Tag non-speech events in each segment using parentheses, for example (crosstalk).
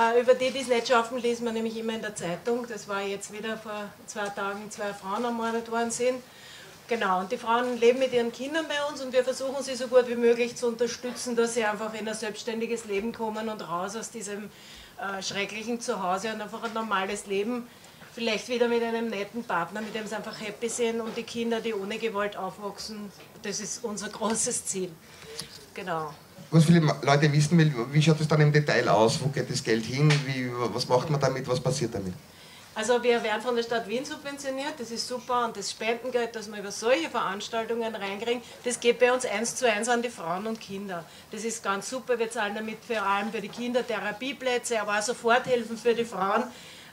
Äh, über die, die es nicht schaffen, lesen wir nämlich immer in der Zeitung. Das war jetzt wieder vor zwei Tagen zwei Frauen ermordet worden sind. Genau, und die Frauen leben mit ihren Kindern bei uns und wir versuchen sie so gut wie möglich zu unterstützen, dass sie einfach in ein selbstständiges Leben kommen und raus aus diesem äh, schrecklichen Zuhause und einfach ein normales Leben, vielleicht wieder mit einem netten Partner, mit dem sie einfach happy sind und die Kinder, die ohne Gewalt aufwachsen, das ist unser (laughs) großes Ziel. Genau. Was viele Leute wissen will, wie schaut es dann im Detail aus? Wo geht das Geld hin? Wie, was macht man damit? Was passiert damit? Also wir werden von der Stadt Wien subventioniert, das ist super und das Spendengeld, das wir über solche Veranstaltungen reinkriegen, das geht bei uns eins zu eins an die Frauen und Kinder. Das ist ganz super, wir zahlen damit vor allem für die Kinder Therapieplätze, aber auch Soforthilfen für die Frauen,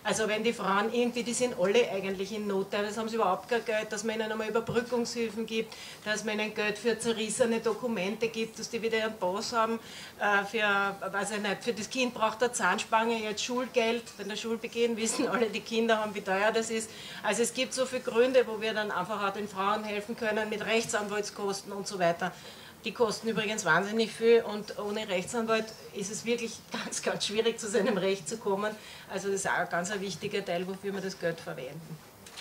also wenn die Frauen irgendwie, die sind alle eigentlich in Not, teilweise haben sie überhaupt kein Geld, dass man ihnen einmal Überbrückungshilfen gibt, dass man ihnen Geld für zerrissene Dokumente gibt, dass die wieder ihren Pass haben, äh, für, weiß ich nicht, für das Kind braucht er Zahnspange, jetzt Schulgeld, wenn der Schulbeginn (laughs) wissen alle die Kinder haben, wie teuer das ist. Also es gibt so viele Gründe, wo wir dann einfach auch den Frauen helfen können mit Rechtsanwaltskosten und so weiter. Die kosten übrigens wahnsinnig viel und ohne Rechtsanwalt ist es wirklich (laughs) ganz, ganz schwierig, zu seinem Recht zu kommen. Also das ist auch ein ganz wichtiger Teil, wofür wir das Geld verwenden.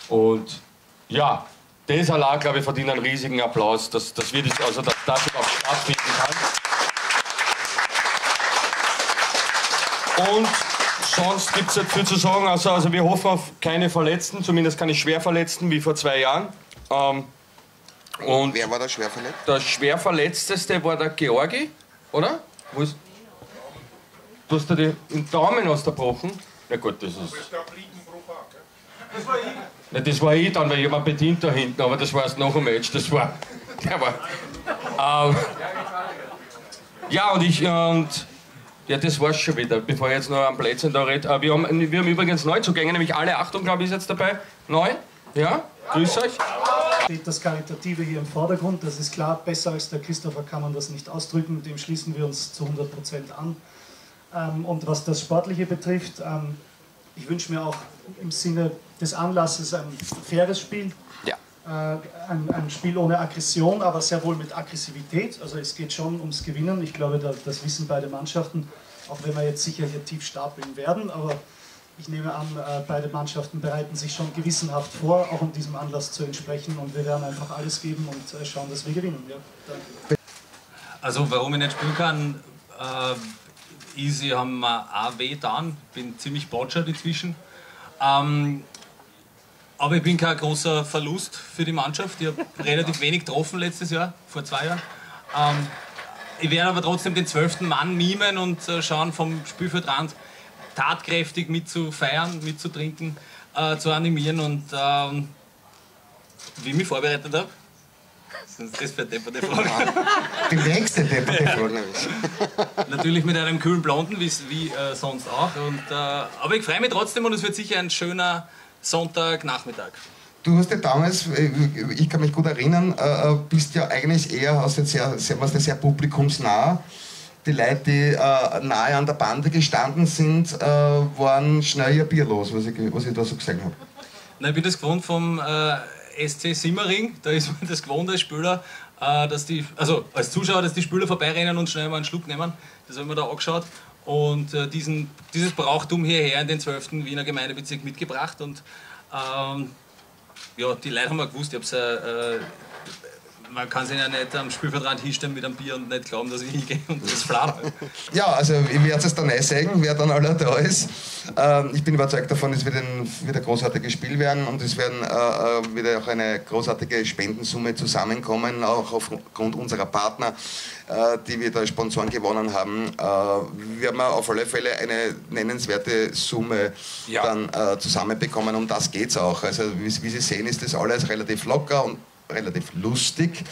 Und ja, das allein, glaube ich, verdient einen riesigen Applaus, dass, dass, wir das, also, dass das überhaupt stattfinden kann. Und sonst gibt es nicht viel zu sagen. Also, also wir hoffen auf keine Verletzten, zumindest keine Schwerverletzten wie vor zwei Jahren. Ähm, und wer war der schwer verletzt? Der schwer verletzteste war der Georgi, oder? Wo ist du hast dir den Daumen ausgebrochen. Na gut, das ist. Das war ich. Na, das war ich dann, weil ich war bedient da hinten, aber das war erst nach dem Match. Das war. Der war. Ähm, ja, und ich. Und, ja, das war's schon wieder, bevor ich jetzt noch am Plätzchen da rede. Äh, wir haben, wir haben übrigens Neuzugänge, nämlich alle Achtung, glaube ich, ist jetzt dabei. Neu? Ja? Grüß euch steht das Karitative hier im Vordergrund. Das ist klar, besser als der Christopher kann man das nicht ausdrücken. Dem schließen wir uns zu 100 Prozent an. Ähm, und was das Sportliche betrifft, ähm, ich wünsche mir auch im Sinne des Anlasses ein faires Spiel. Ja. Äh, ein, ein, Spiel ohne Aggression, aber sehr wohl mit Aggressivität. Also es geht schon ums Gewinnen. Ich glaube, das wissen beide Mannschaften, auch wenn wir jetzt sicher hier tief stapeln werden. Aber ich nehme an, äh, beide Mannschaften bereiten sich schon gewissenhaft vor, auch um diesem Anlass zu entsprechen. Und wir werden einfach alles geben und äh, schauen, dass wir gewinnen. Ja, also warum ich nicht spielen kann, äh, easy haben wir auch weh getan. Bin ziemlich botschert inzwischen. Ähm, aber ich bin kein großer Verlust für die Mannschaft. Ich habe (laughs) relativ wenig getroffen letztes Jahr, vor zwei Jahren. Ähm, ich werde aber trotzdem den zwölften Mann mimen und äh, schauen vom Spielfeldrand tatkräftig mitzufeiern, mitzutrinken, äh, zu animieren und ähm, wie ich mich vorbereitet habe. Das ist für depperte (laughs) Frage. Die nächste depperte (laughs) Frage. Natürlich mit einem kühlen Blonden, wie, wie äh, sonst auch. Und, äh, aber ich freue mich trotzdem und es wird sicher ein schöner Sonntagnachmittag. Du hast ja damals, äh, ich kann mich gut erinnern, äh, äh, bist ja eigentlich eher, hast jetzt sehr, sehr, warst ja sehr publikumsnah die Leute, die äh, nahe an der Bande gestanden sind, äh, waren schnell ihr Bier los, was ich, was ich da so gesehen habe. Nein, ich bin das gewohnt vom äh, SC Simmering, da ist man das gewohnt als Spieler, äh, dass die, also als Zuschauer, dass die Spieler vorbeirennen und schnell mal einen Schluck nehmen. Das habe ich mir da angeschaut. Und äh, diesen, dieses Brauchtum hierher in den 12. Wiener Gemeindebezirk mitgebracht. Und ähm, ja, die Leute haben wir gewusst, ich habe es äh, man kann sich ja nicht am Spielfeldrand hinstellen mit einem Bier und nicht glauben, dass ich hingehe und das flapp. ja, also ich werde es dann sehen, wer dann aller da ist. Ähm, ich bin überzeugt davon, es wird ein, wird ein großartiges Spiel werden und es werden äh, äh wieder auch eine großartige Spendensumme zusammenkommen, auch aufgrund unserer Partner, äh, die wir da Sponsoren gewonnen haben. Äh, werden wir auf alle Fälle eine nennenswerte Summe ja. dann äh, zusammenbekommen. Um das geht es auch. Also wie, wie Sie sehen, ist das alles relativ locker und relativ lustig.